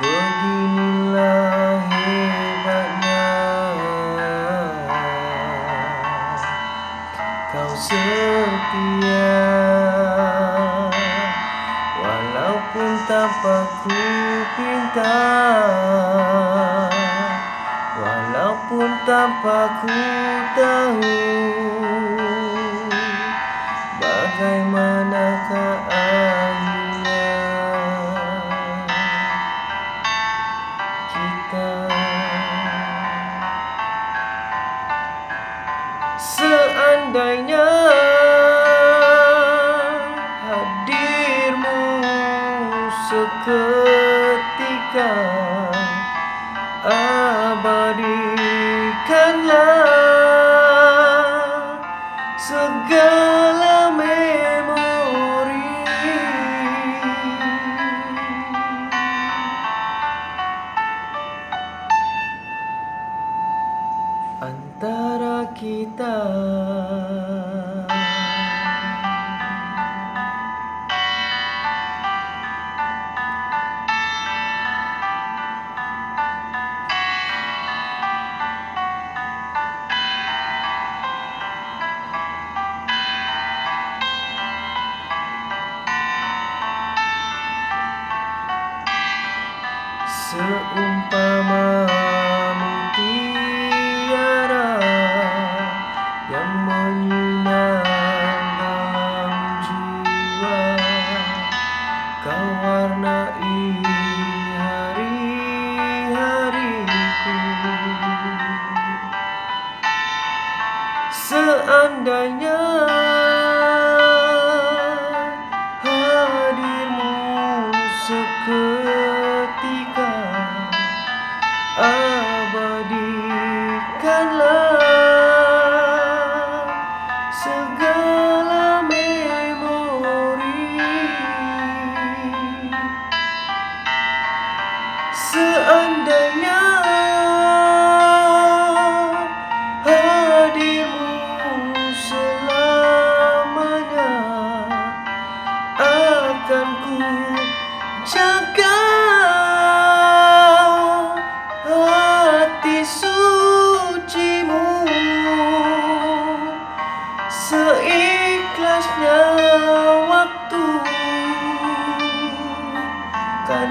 Beginilah hebatnya. Kau setia. Walaupun tanpa ku pinta. Walaupun tanpa ku tahu Bagaimanakah Seandainya hadirmu seketika Abadikanlah segala antara kita. Seumpama Seandainya hadirmu seketika Abadikanlah Akan ku jaga hati sucimu. Seikhlasnya waktu kan